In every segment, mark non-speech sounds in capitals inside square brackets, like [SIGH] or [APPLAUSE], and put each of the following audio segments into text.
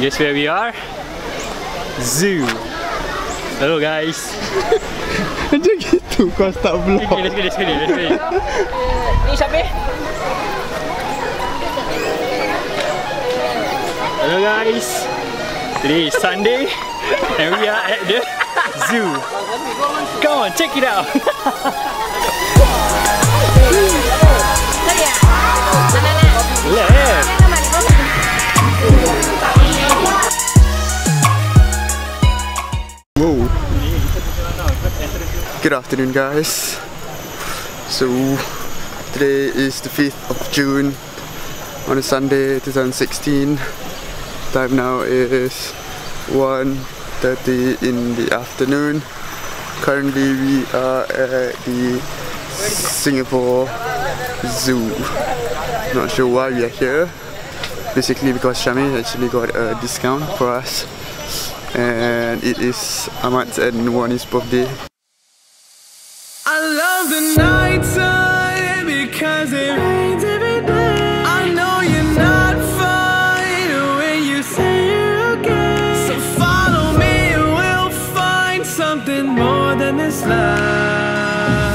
guess where we are? Zoo. Hello guys. Macam gitu kau start vlog. Okay, let's go, let's go, let's go. Ni siapa? Hello guys. Today is Sunday and we are at the zoo. Come on, check it out. Left. Good afternoon, guys. So, today is the 5th of June on a Sunday 2016. Time now is 1.30 in the afternoon. Currently, we are at the Singapore Zoo. Not sure why we are here. Basically, because Shami actually got a discount for us and it is Ahmad's and Wani's birthday.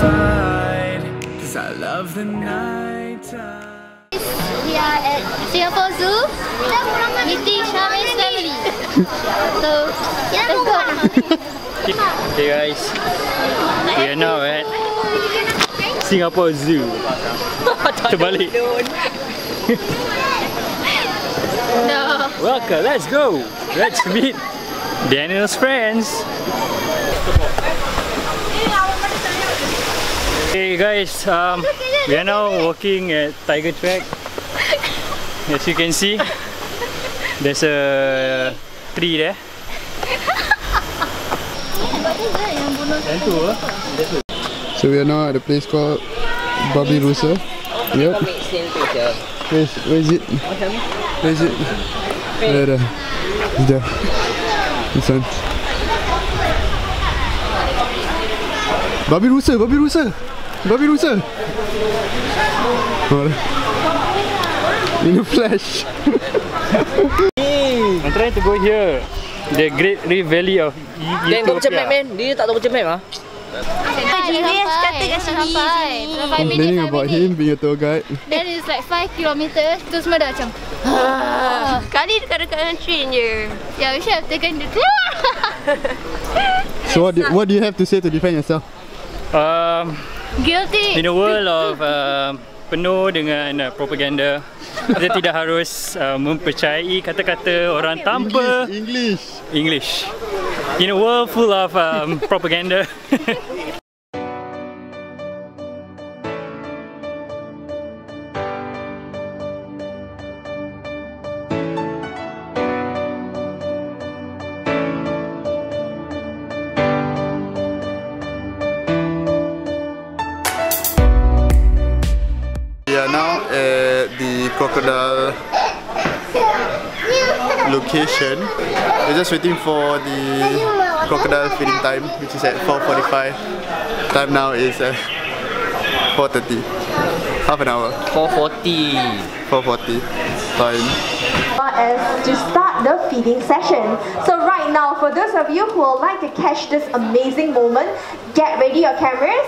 Light. Cause I love the nighttime. We are at Singapore Zoo meeting Shami's family. so, let's go. Okay guys, we are now at Singapore Zoo. [LAUGHS] Terbalik. No. Welcome, let's go. Let's meet Daniel's friends. Hey guys, um, we are now walking at Tiger Track. As you can see, there's a tree there. So we are now at a place called Babi Rusa. Yep. Where is, where is it? Where is it? There, there. It's there. This one. Babi Rusa, Babi Rusa. Babi Rusa. Oh, in a flash. [LAUGHS] I'm trying to go here. The Great Rift Valley of E- Dan kau macam map Ethiopia. man. Dia tak tahu macam map ah. GPS kata kat sini. Complaining about him being a tour guide. Then it's like 5 kilometers. Tu semua dah macam. Ah. [LAUGHS] Kali dekat-dekat dengan train je. Yeah, we should have taken the. So what do, what do you have to say to defend yourself? Um, Guilty. in a world of um, penuh dengan uh, propaganda, kita [LAUGHS] tidak harus uh, mempercayai kata-kata orang tanpa English. English. In a world full of um, propaganda. [LAUGHS] now at the crocodile location. We're just waiting for the crocodile feeding time, which is at 4:45. Time now is uh, at 4:30. Half an hour. 440. 4:40. Fine. as to start the feeding session. So right now, for those of you who would like to catch this amazing moment, get ready your cameras.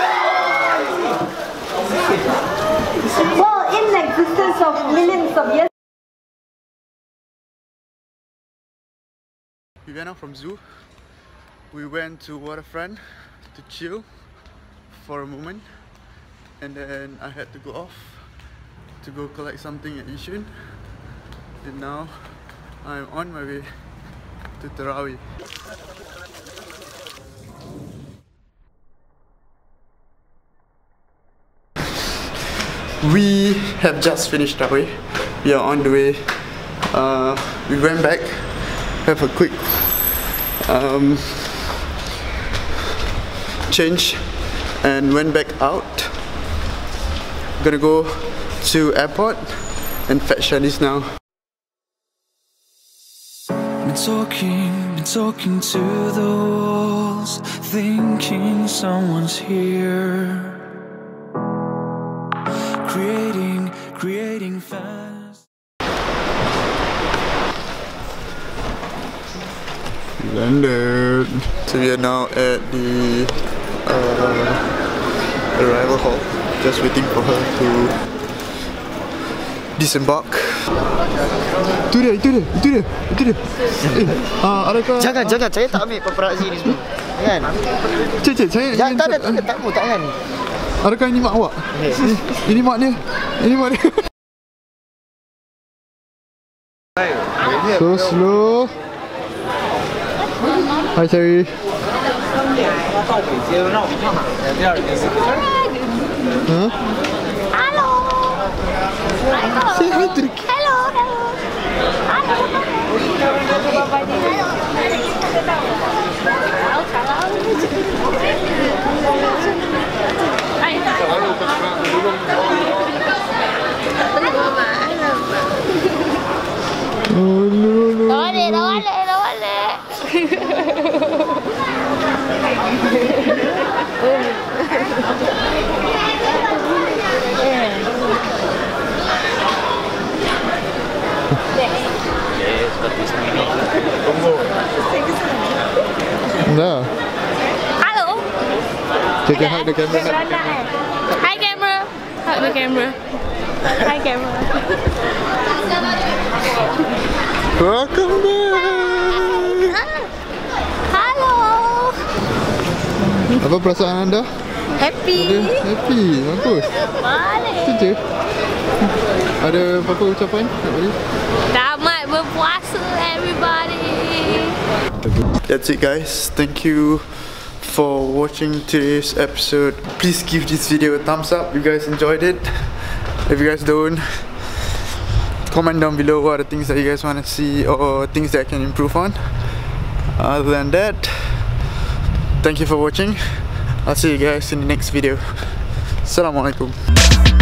existence of millions of years We went out from zoo. We went to waterfront to chill for a moment, and then I had to go off to go collect something at Yishun. And now I'm on my way to Tarawih. We have just finished our way. We are on the way. Uh, we went back have a quick um, change and went back out. Gonna go to airport and fetch Shanice now. Been talking, been talking to the walls, thinking someone's here. Creating, creating fast. Landed. So we are now at the uh, arrival hall, just waiting for her to disembark. Itu dia, itu dia, itu dia, itu dia. Eh, ah, adakah? Jangan, jangan. Saya tak ambil paparazzi ni semua. Jangan. Cik, cik, saya Jangan, tak ada, cak- tak ada. Tak mau, jangan. Adakah ini mak awak? Ini, ini mak dia. Ini mak dia. So slow. Hi Cherry. Huh? Hello. Say hi to the Check out the camera. Hi camera. Hug the camera. Hi camera. Welcome back. Hello. Apa perasaan anda? Happy. Ada happy, bagus. Balik. Itu je. Ada apa-apa ucapan nak? Selamat berpuasa everybody. That's it guys. Thank you for watching today's episode. Please give this video a thumbs up if you guys enjoyed it. If you guys don't, comment down below what are the things that you guys want to see or things that I can improve on. Other than that, thank you for watching. I'll see you guys in the next video. Assalamualaikum.